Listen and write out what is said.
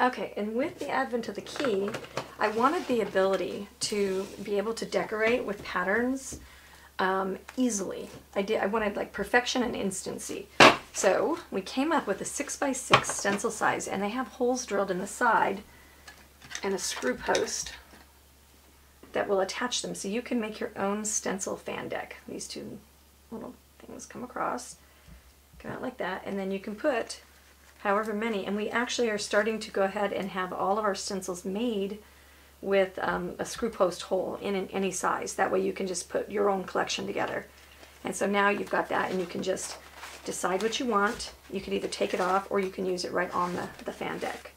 Okay, and with the advent of the key, I wanted the ability to be able to decorate with patterns um, easily. I did. I wanted like perfection and instancy. So we came up with a six by six stencil size, and they have holes drilled in the side and a screw post that will attach them. So you can make your own stencil fan deck. These two little things come across, come out like that, and then you can put however many. And we actually are starting to go ahead and have all of our stencils made with um, a screw post hole in an, any size. That way you can just put your own collection together. And so now you've got that and you can just decide what you want. You can either take it off or you can use it right on the, the fan deck.